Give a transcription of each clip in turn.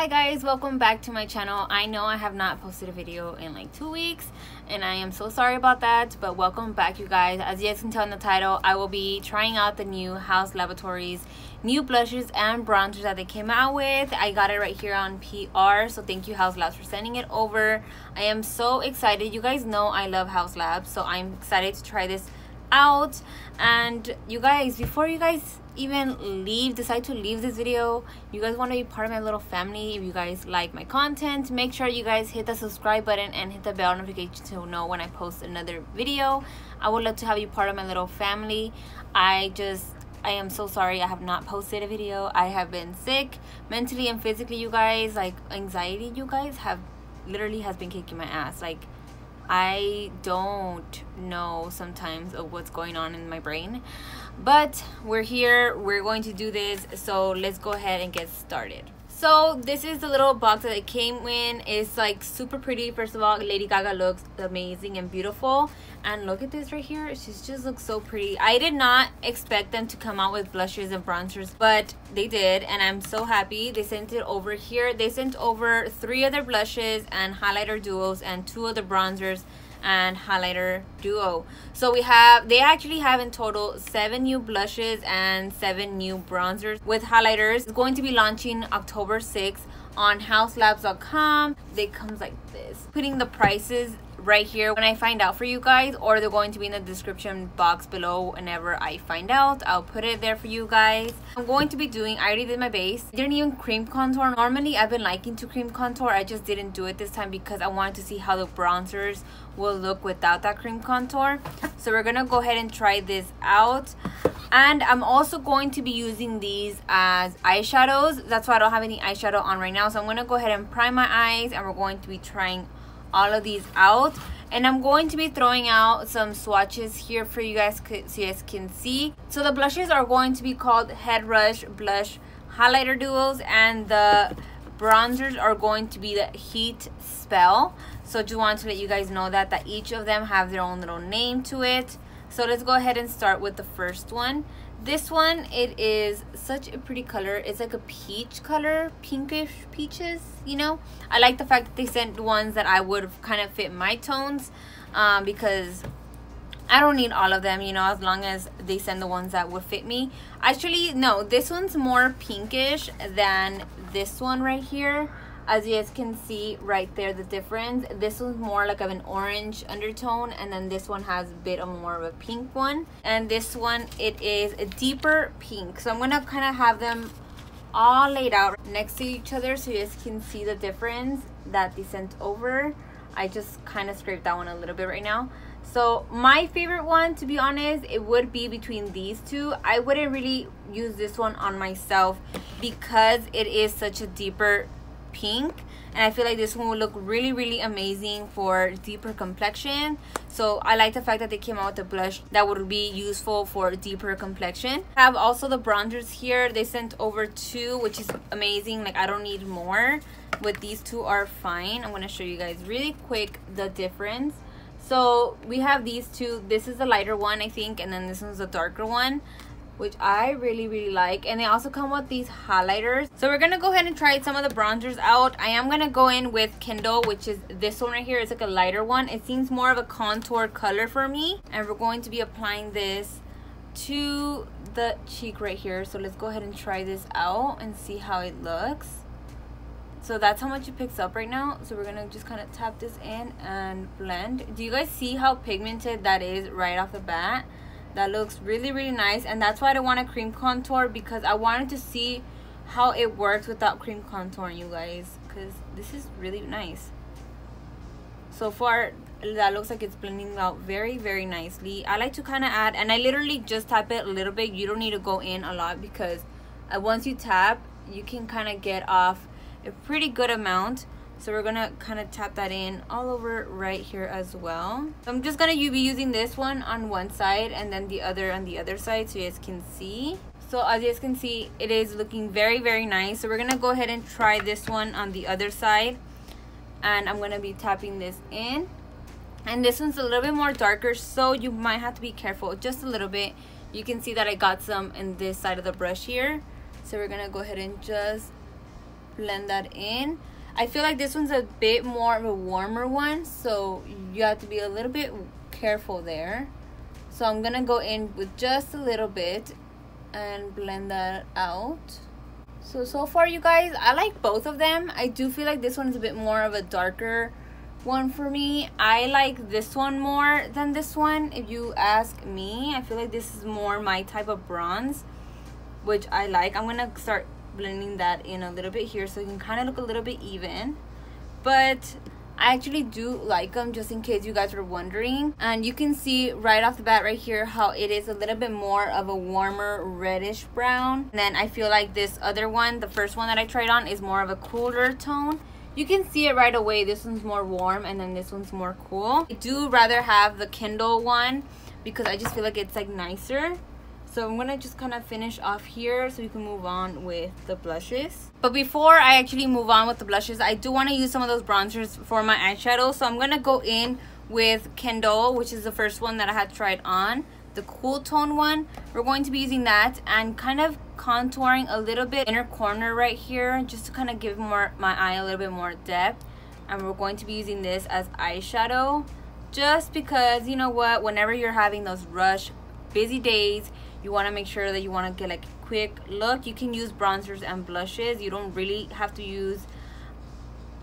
Hi guys, welcome back to my channel. I know I have not posted a video in like two weeks and I am so sorry about that, but welcome back you guys. As you guys can tell in the title, I will be trying out the new Haus Laboratories new blushes and bronzers that they came out with. I got it right here on PR, so thank you Haus Labs for sending it over. I am so excited. You guys know I love Haus Labs, so I'm excited to try this out and you guys before you guys even leave decide to leave this video you guys want to be part of my little family if you guys like my content make sure you guys hit the subscribe button and hit the bell notification to know when i post another video i would love to have you part of my little family i just I am so sorry I have not posted a video. I have been sick mentally and physically, you guys. Like anxiety, you guys have literally has been kicking my ass. Like I don't know sometimes of what's going on in my brain. But we're here, we're going to do this, so let's go ahead and get started. So this is the little box that it came in. It's like super pretty. First of all, Lady Gaga looks amazing and beautiful. And look at this right here. She just looks so pretty. I did not expect them to come out with blushes and bronzers, but they did. And I'm so happy. They sent it over here. They sent over three other blushes and highlighter duos and two other bronzers and highlighter duo. So we have they actually have in total seven new blushes and seven new bronzers with highlighters. It's going to be launching october 6th on hauslabs.com they comes like this. Putting the prices right here when I find out for you guys or they're going to be in the description box below whenever I find out. I'll put it there for you guys. I'm going to be doing I already did my base. Didn't even cream contour. Normally I've been liking to cream contour. I just didn't do it this time because I wanted to see how the bronzers will look without that cream contour. So we're gonna go ahead and try this out. And I'm also going to be using these as eyeshadows. That's why I don't have any eyeshadow on right now. So I'm gonna go ahead and prime my eyes and we're going to be trying all of these out and I'm going to be throwing out some swatches here for you guys so you guys can see. So the blushes are going to be called Head Rush Blush Highlighter Duos and the bronzers are going to be the Heat Spell. So just want to let you guys know that, that each of them have their own little name to it. So let's go ahead and start with the first one this one it is such a pretty color. It's like a peach color pinkish peaches you know? I like the fact that they sent ones that i would kind of fit my tones um, because i don't need all of them you know as long as they send the ones that would fit me. Actually no this one's more pinkish than this one right here as you guys can see right there the difference. This one's more like of an orange undertone and then this one has a bit of more of a pink one. And this one it is a deeper pink. So i'm gonna kind of have them all laid out next to each other so you guys can see the difference that they sent over. I just kind of scraped that one a little bit right now. So my favorite one to be honest it would be between these two. I wouldn't really use this one on myself because it is such a deeper pink and I feel like this one will look really really amazing for deeper complexion. So I like the fact that they came out with a blush that would be useful for deeper complexion. I have also the bronzers here. They sent over two which is amazing. Like I don't need more but these two are fine. I'm going to show you guys really quick the difference. So we have these two. This is the lighter one I think and then this one's the darker one which I really really like. And they also come with these highlighters. So we're gonna go ahead and try some of the bronzers out. I am gonna go in with Kindle which is this one right here. It's like a lighter one. It seems more of a contour color for me. And we're going to be applying this to the cheek right here. So let's go ahead and try this out and see how it looks. So that's how much it picks up right now. So we're gonna just kind of tap this in and blend. Do you guys see how pigmented that is right off the bat that looks really really nice. And that's why I don't want a cream contour because I wanted to see how it works without cream contour you guys. Because this is really nice. So far that looks like it's blending out very very nicely. I like to kind of add and I literally just tap it a little bit. You don't need to go in a lot because uh, once you tap you can kind of get off a pretty good amount so we're gonna kind of tap that in all over right here as well. So I'm just gonna be using this one on one side and then the other on the other side so you guys can see. So as you guys can see, it is looking very, very nice. So we're gonna go ahead and try this one on the other side. And I'm gonna be tapping this in. And this one's a little bit more darker, so you might have to be careful just a little bit. You can see that I got some in this side of the brush here. So we're gonna go ahead and just blend that in. I feel like this one's a bit more of a warmer one, so you have to be a little bit careful there. So I'm gonna go in with just a little bit and blend that out. So, so far you guys, I like both of them. I do feel like this one is a bit more of a darker one for me. I like this one more than this one. If you ask me, I feel like this is more my type of bronze, which I like. I'm gonna start blending that in a little bit here so it can kind of look a little bit even. But I actually do like them just in case you guys were wondering. And you can see right off the bat right here how it is a little bit more of a warmer reddish brown. And then I feel like this other one, the first one that I tried on is more of a cooler tone you can see it right away this one's more warm and then this one's more cool i do rather have the kindle one because i just feel like it's like nicer so i'm gonna just kind of finish off here so we can move on with the blushes. But before i actually move on with the blushes i do want to use some of those bronzers for my eyeshadow. So i'm gonna go in with kindle which is the first one that i had tried on the cool tone one. We're going to be using that and kind of contouring a little bit inner corner right here just to kind of give more my eye a little bit more depth. And we're going to be using this as eyeshadow just because you know what whenever you're having those rush busy days you want to make sure that you want to get like a quick look. You can use bronzers and blushes. You don't really have to use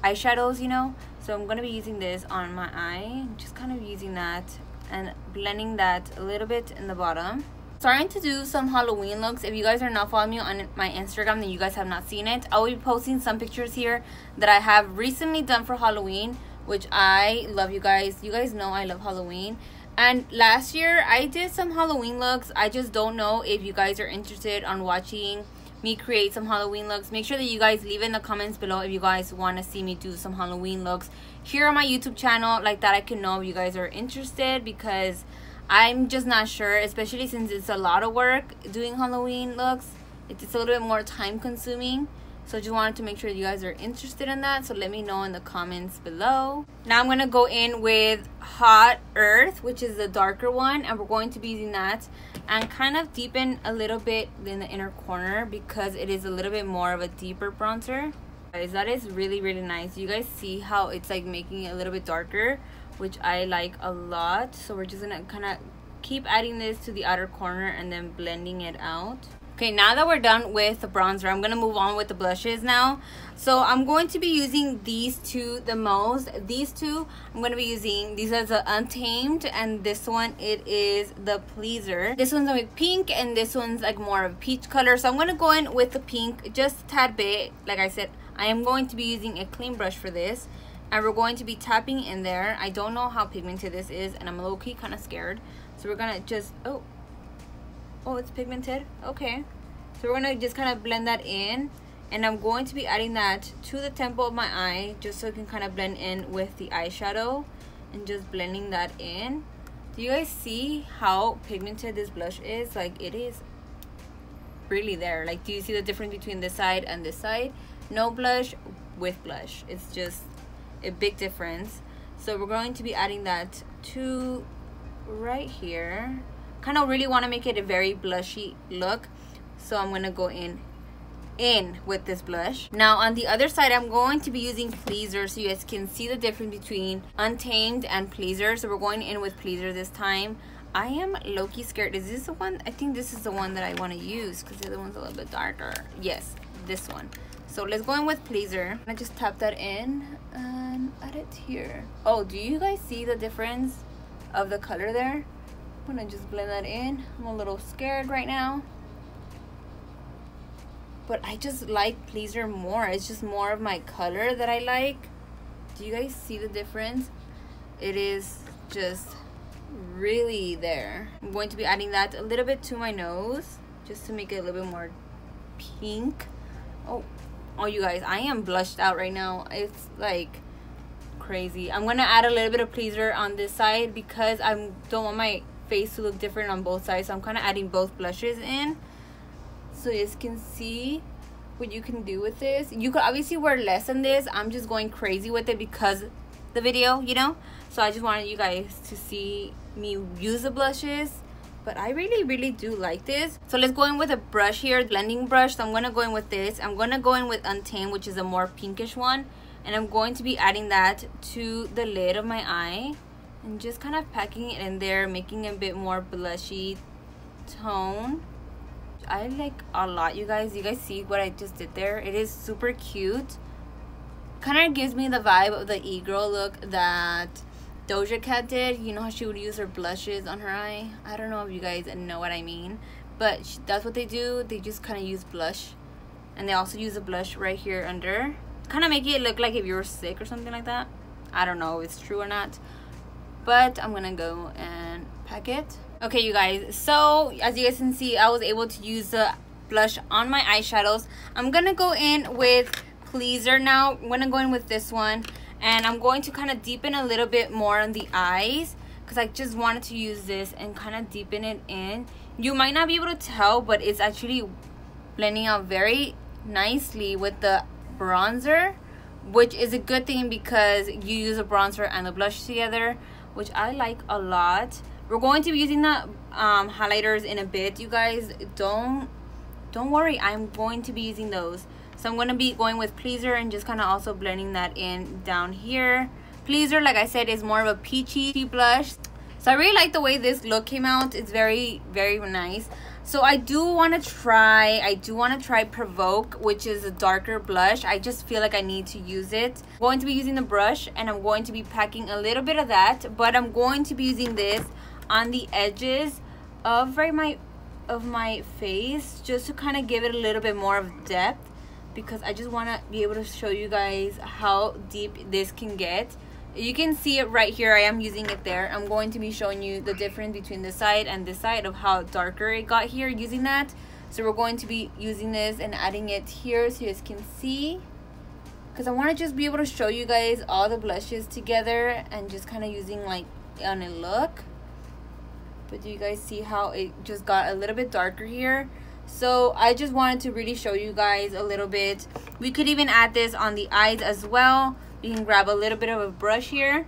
eyeshadows you know? So I'm to be using this on my eye. Just kind of using that and blending that a little bit in the bottom. Starting to do some halloween looks. If you guys are not following me on my instagram then you guys have not seen it. I will be posting some pictures here that i have recently done for halloween which i love you guys. You guys know i love halloween and last year i did some halloween looks i just don't know if you guys are interested on watching me create some Halloween looks. Make sure that you guys leave in the comments below if you guys want to see me do some Halloween looks here on my YouTube channel. Like that I can know if you guys are interested because I'm just not sure, especially since it's a lot of work doing Halloween looks. It's a little bit more time consuming. So just wanted to make sure you guys are interested in that. So let me know in the comments below. Now I'm going to go in with Hot Earth, which is the darker one. And we're going to be using that and kind of deepen a little bit in the inner corner because it is a little bit more of a deeper bronzer. Guys, that is really, really nice. You guys see how it's like making it a little bit darker, which I like a lot. So we're just going to kind of keep adding this to the outer corner and then blending it out. Okay, now that we're done with the bronzer, I'm going to move on with the blushes now. So I'm going to be using these two the most. These two, I'm going to be using, these are the Untamed, and this one, it is the Pleaser. This one's with pink, and this one's like more of a peach color. So I'm going to go in with the pink just a tad bit. Like I said, I am going to be using a clean brush for this. And we're going to be tapping in there. I don't know how pigmented this is, and I'm low-key kind of scared. So we're going to just, oh, oh it's pigmented? Okay. So we're gonna just kind of blend that in and I'm going to be adding that to the temple of my eye just so it can kind of blend in with the eyeshadow and just blending that in. Do you guys see how pigmented this blush is? Like it is really there. Like do you see the difference between this side and this side? No blush with blush. It's just a big difference. So we're going to be adding that to right here kind of really want to make it a very blushy look. So I'm gonna go in in with this blush. Now on the other side I'm going to be using pleaser so you guys can see the difference between untamed and pleaser. So we're going in with pleaser this time. I am low-key scared. Is this the one? I think this is the one that I want to use because the other one's a little bit darker. Yes this one. So let's go in with pleaser. I just tap that in and add it here. Oh do you guys see the difference of the color there I'm gonna just blend that in. I'm a little scared right now. But I just like Pleaser more. It's just more of my color that I like. Do you guys see the difference? It is just really there. I'm going to be adding that a little bit to my nose just to make it a little bit more pink. Oh, oh you guys, I am blushed out right now. It's like crazy. I'm gonna add a little bit of pleaser on this side because I don't want my face to look different on both sides. So I'm kind of adding both blushes in so you can see what you can do with this. You could obviously wear less than this. I'm just going crazy with it because the video you know? So I just wanted you guys to see me use the blushes but I really really do like this. So let's go in with a brush here blending brush. So I'm gonna go in with this. I'm gonna go in with Untamed which is a more pinkish one and I'm going to be adding that to the lid of my eye and just kind of packing it in there making it a bit more blushy tone. I like a lot you guys. You guys see what I just did there? It is super cute. Kind of gives me the vibe of the e-girl look that Doja Cat did. You know how she would use her blushes on her eye? I don't know if you guys know what I mean but she, that's what they do. They just kind of use blush and they also use a blush right here under. Kind of make it look like if you were sick or something like that. I don't know if it's true or not but I'm gonna go and pack it. Okay you guys so as you guys can see I was able to use the blush on my eyeshadows. I'm gonna go in with pleaser now. I'm gonna go in with this one and I'm going to kind of deepen a little bit more on the eyes because I just wanted to use this and kind of deepen it in. You might not be able to tell but it's actually blending out very nicely with the bronzer which is a good thing because you use a bronzer and a blush together which I like a lot. We're going to be using the um, highlighters in a bit. You guys don't don't worry. I'm going to be using those. So i'm going to be going with pleaser and just kind of also blending that in down here. Pleaser like i said is more of a peachy blush. So i really like the way this look came out. It's very very nice so i do want to try i do want to try provoke which is a darker blush. I just feel like i need to use it. I'm going to be using the brush and i'm going to be packing a little bit of that but i'm going to be using this on the edges of right my of my face just to kind of give it a little bit more of depth because I just want to be able to show you guys how deep this can get you can see it right here. I am using it there. I'm going to be showing you the difference between this side and this side of how darker it got here using that. So we're going to be using this and adding it here so you guys can see. Because I want to just be able to show you guys all the blushes together and just kind of using like on a look. But do you guys see how it just got a little bit darker here? So I just wanted to really show you guys a little bit. We could even add this on the eyes as well you can grab a little bit of a brush here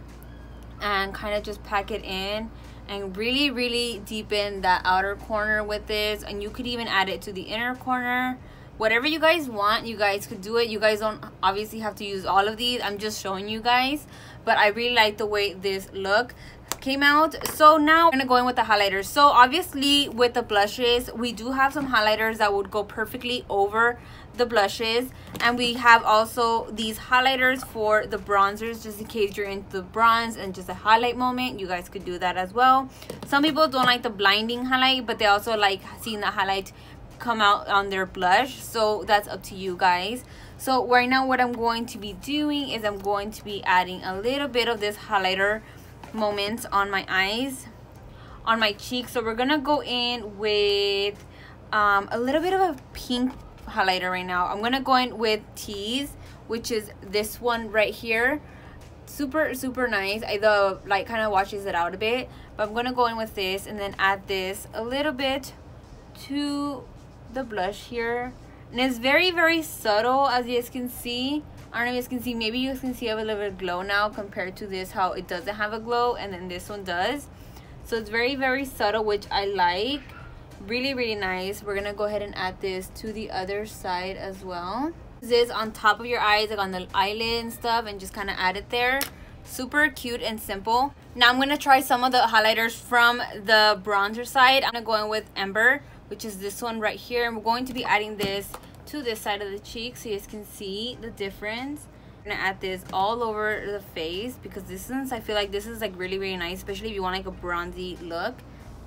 and kind of just pack it in and really really deepen that outer corner with this. And you could even add it to the inner corner. Whatever you guys want you guys could do it. You guys don't obviously have to use all of these. I'm just showing you guys. But i really like the way this look came out. So now i'm gonna go in with the highlighters. So obviously with the blushes we do have some highlighters that would go perfectly over the blushes. And we have also these highlighters for the bronzers just in case you're into the bronze and just a highlight moment you guys could do that as well. Some people don't like the blinding highlight but they also like seeing the highlight come out on their blush. So that's up to you guys. So right now what i'm going to be doing is i'm going to be adding a little bit of this highlighter moments on my eyes on my cheeks. So we're gonna go in with um, a little bit of a pink highlighter right now. I'm gonna go in with Tease which is this one right here. Super super nice. I the light kind of washes it out a bit but I'm gonna go in with this and then add this a little bit to the blush here. And it's very very subtle as you guys can see I don't know if you guys can see, maybe you can see I have a little bit of glow now compared to this, how it doesn't have a glow and then this one does. So it's very, very subtle, which I like. Really, really nice. We're to go ahead and add this to the other side as well. This on top of your eyes, like on the eyelid and stuff, and just kind of add it there. Super cute and simple. Now I'm to try some of the highlighters from the bronzer side. I'm to go in with Ember, which is this one right here. And we're going to be adding this to this side of the cheek so you guys can see the difference. I'm gonna add this all over the face because this one's I feel like this is like really really nice especially if you want like a bronzy look.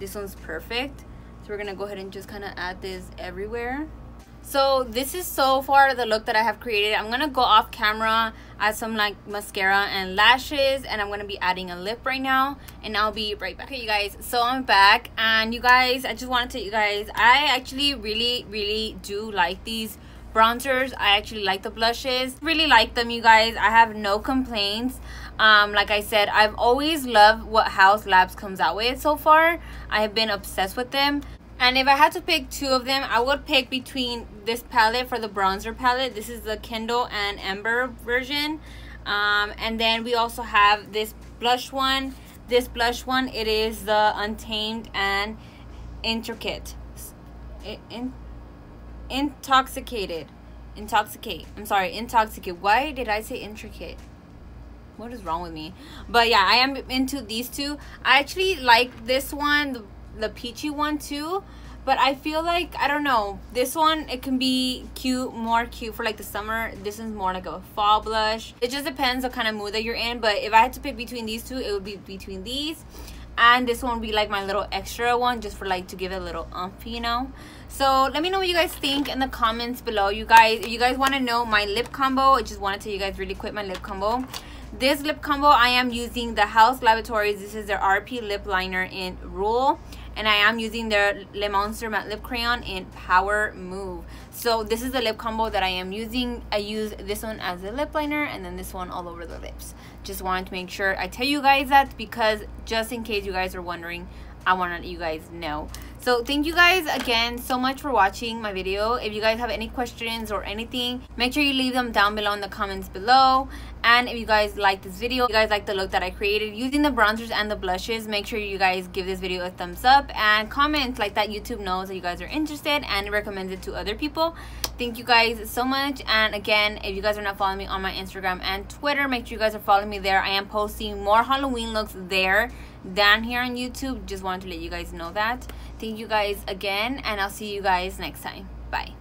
This one's perfect. So we're gonna go ahead and just kind of add this everywhere so this is so far the look that I have created. I'm going to go off camera, add some like mascara and lashes. And I'm going to be adding a lip right now. And I'll be right back. Okay, you guys. So I'm back. And you guys, I just wanted to you guys, I actually really, really do like these bronzers. I actually like the blushes. Really like them, you guys. I have no complaints. Um, like I said, I've always loved what Haus Labs comes out with so far. I have been obsessed with them. And if I had to pick two of them, I would pick between this palette for the bronzer palette. This is the Kindle and Ember version. Um, and then we also have this blush one. This blush one, it is the Untamed and intricate. In, intoxicated. Intoxicate. I'm sorry intoxicate. Why did i say intricate? What is wrong with me? But yeah i am into these two. I actually like this one the, peachy one too but i feel like i don't know this one it can be cute more cute for like the summer. This is more like a fall blush. It just depends on kind of mood that you're in but if i had to pick between these two it would be between these. And this one would be like my little extra one just for like to give it a little umph you know? So let me know what you guys think in the comments below you guys. If you guys want to know my lip combo i just want to tell you guys really quick my lip combo. This lip combo i am using the Haus Laboratories this is their rp lip liner in rule and I am using their Le Monster Matte Lip Crayon in Power Move. So this is the lip combo that I am using. I use this one as a lip liner and then this one all over the lips. Just wanted to make sure I tell you guys that because just in case you guys are wondering, I want to let you guys know. So thank you guys again so much for watching my video. If you guys have any questions or anything, make sure you leave them down below in the comments below. And if you guys like this video, you guys like the look that I created using the bronzers and the blushes, make sure you guys give this video a thumbs up and comment like that YouTube knows that you guys are interested and recommend it to other people. Thank you guys so much. And again, if you guys are not following me on my Instagram and Twitter, make sure you guys are following me there. I am posting more Halloween looks there than here on YouTube. Just wanted to let you guys know that. Thank you guys again, and I'll see you guys next time. Bye.